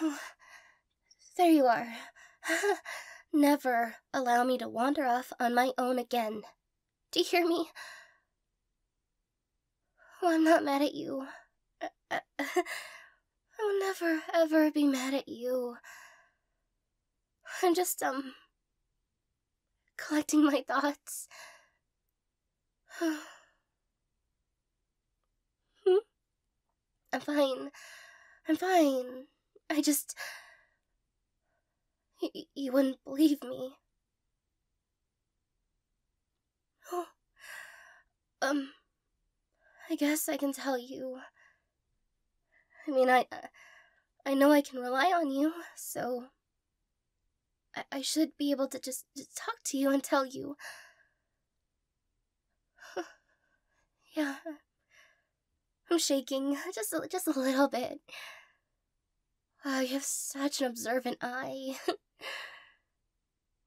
there you are. Never allow me to wander off on my own again. Do you hear me? Oh, I'm not mad at you. I will never, ever be mad at you. I'm just, um, collecting my thoughts. I'm fine. I'm fine. I just. Y- you wouldn't believe me. Um. I guess I can tell you. I mean, I. I know I can rely on you, so. I, I should be able to just, just talk to you and tell you. yeah. I'm shaking, just just a little bit. You have such an observant eye.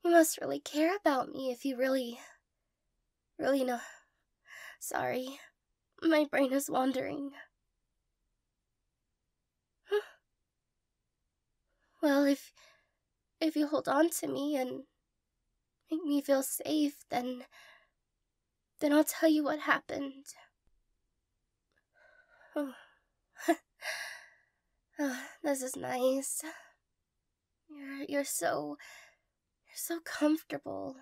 you must really care about me if you really, really know. Sorry, my brain is wandering. well, if if you hold on to me and make me feel safe, then then I'll tell you what happened. Oh. Oh, this is nice. You're you're so you're so comfortable.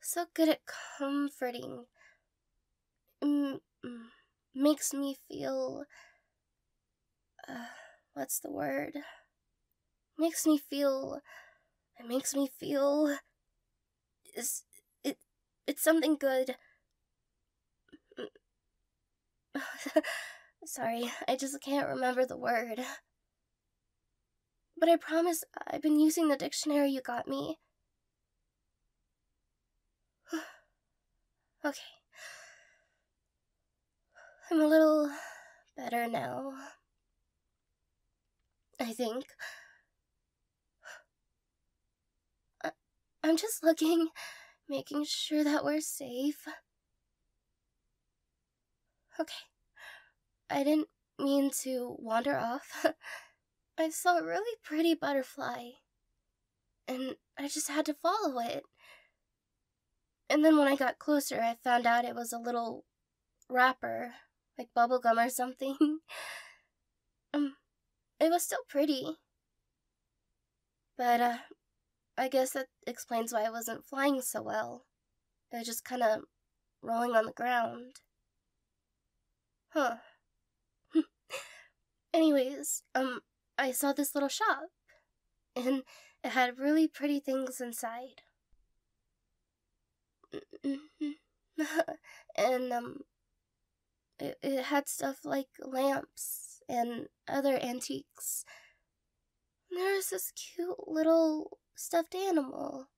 So good at comforting. Mm, makes me feel uh, what's the word? Makes me feel it makes me feel is it it's something good. Sorry, I just can't remember the word. But I promise I've been using the dictionary you got me. okay. I'm a little better now. I think. I- I'm just looking, making sure that we're safe. Okay. I didn't mean to wander off. I saw a really pretty butterfly, and I just had to follow it. And then when I got closer, I found out it was a little wrapper, like bubblegum or something. um, it was still pretty. But, uh, I guess that explains why I wasn't flying so well. It was just kind of rolling on the ground. Huh. Anyways, um, I saw this little shop, and it had really pretty things inside. and, um, it, it had stuff like lamps and other antiques. And there was this cute little stuffed animal.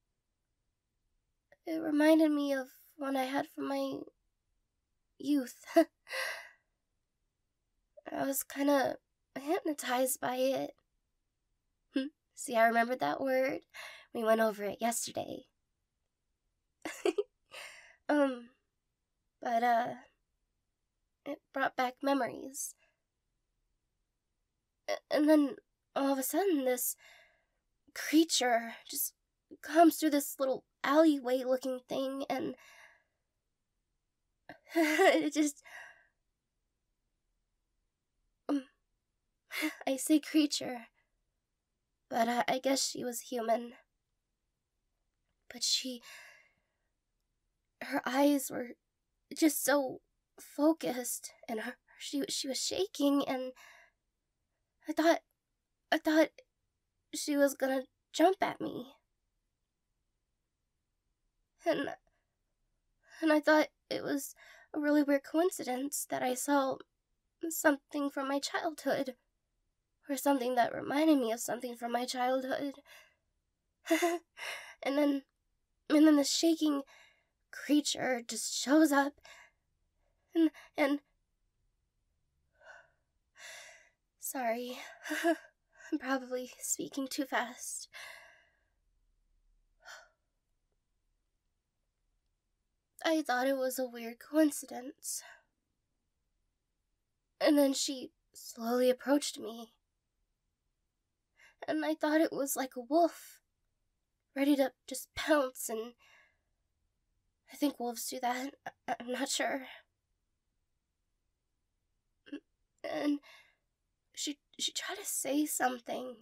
It reminded me of one I had from my youth. I was kind of hypnotized by it. Hmm, see, I remembered that word. We went over it yesterday. um, but, uh, it brought back memories. And then all of a sudden, this creature just comes through this little alleyway looking thing and it just I say creature, but I, I guess she was human. But she. Her eyes were just so focused, and her, she, she was shaking, and I thought. I thought she was gonna jump at me. And. And I thought it was a really weird coincidence that I saw something from my childhood or something that reminded me of something from my childhood. and then and then the shaking creature just shows up. And and sorry i'm probably speaking too fast. I thought it was a weird coincidence. And then she slowly approached me and I thought it was like a wolf, ready to just pounce, and I think wolves do that. I- I'm not sure. And she she tried to say something.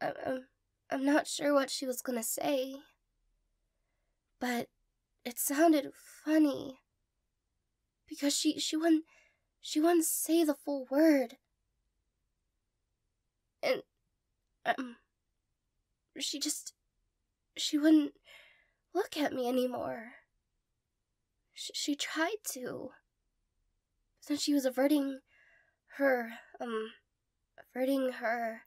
I, I'm I'm not sure what she was gonna say, but it sounded funny because she she wouldn't she wouldn't say the full word, and um she just she wouldn't look at me anymore. She, tried to. Then she was averting her, um, averting her.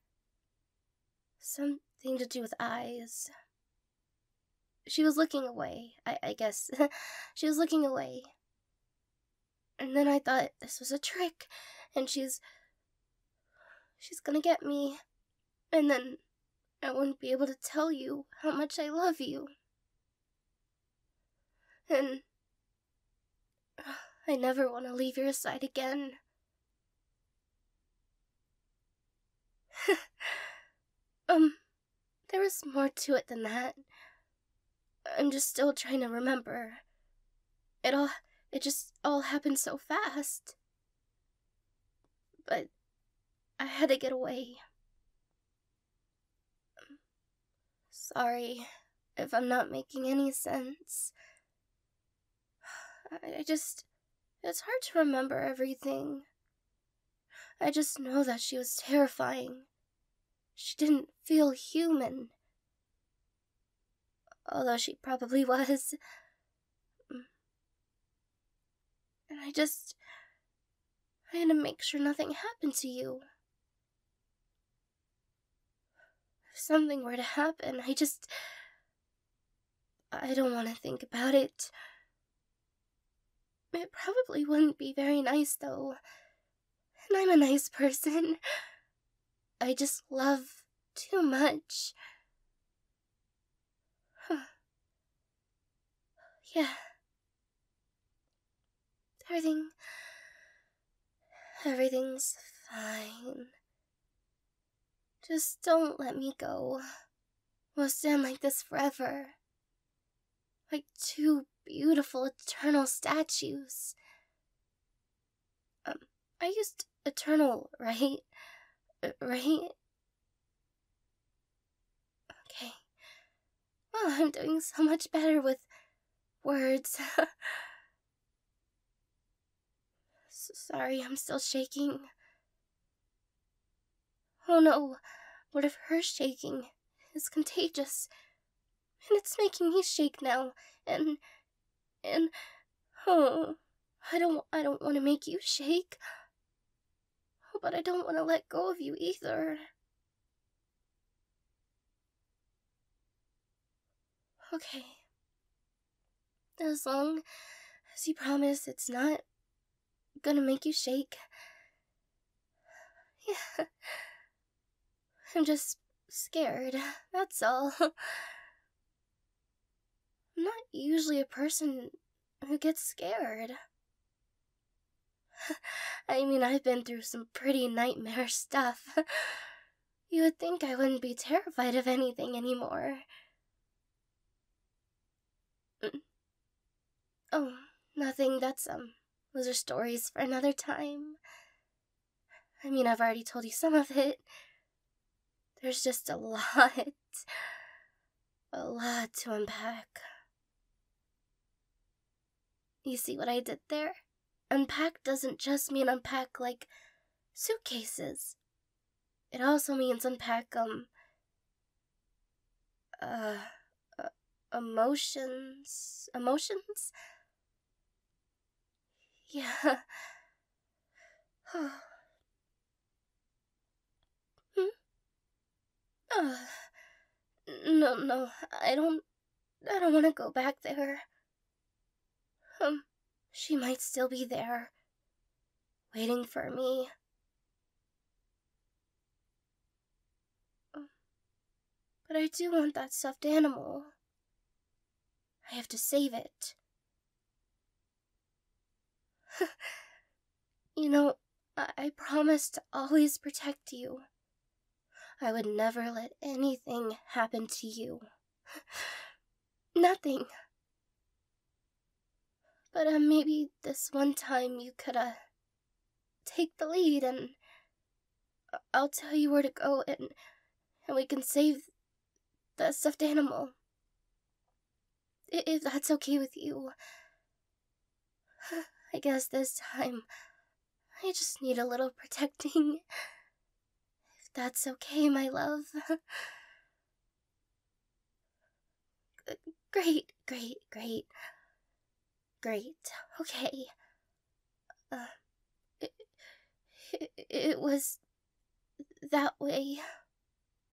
Something to do with eyes. She was looking away, I, I guess. she was looking away. And then I thought this was a trick, and she's. She's gonna get me. And then I wouldn't be able to tell you how much I love you. And I never want to leave your side again. um, there was more to it than that. I'm just still trying to remember. It all, it just all happened so fast. But I had to get away. Sorry if I'm not making any sense. I just. It's hard to remember everything. I just know that she was terrifying. She didn't feel human. Although she probably was. And I just. I had to make sure nothing happened to you. If something were to happen, I just. I don't want to think about it. It probably wouldn't be very nice, though. And I'm a nice person. I just love too much. yeah. Everything. Everything's fine. Just don't let me go. We'll stand like this forever. Like two beautiful eternal statues. Um, I used eternal, right? Uh, right? Okay. Well, I'm doing so much better with words. Sorry, I'm still shaking. Oh no, what if her shaking is contagious? And it's making me shake now, and and oh, I don't I don't want to make you shake. But I don't want to let go of you either. Okay. As long as you promise it's not gonna make you shake. Yeah. I'm just scared, that's all. I'm not usually a person who gets scared. I mean, I've been through some pretty nightmare stuff. You would think I wouldn't be terrified of anything anymore. Mm. Oh, nothing. That's, um, those are stories for another time. I mean, I've already told you some of it. There's just a lot. A lot to unpack. You see what I did there? Unpack doesn't just mean unpack like suitcases. It also means unpack, um, uh, uh emotions. Emotions? Yeah. Uh, no, no, I don't. I don't want to go back there. Um, she might still be there, waiting for me. Um, but I do want that stuffed animal. I have to save it. you know, I, I promised to always protect you. I would never let anything happen to you. Nothing. But uh, maybe this one time you could, uh, take the lead and I'll tell you where to go and, and we can save the stuffed animal. If that's okay with you. I guess this time I just need a little protecting. That's okay, my love. great, great, great. Great. Okay. Uh, it, it, it was that way.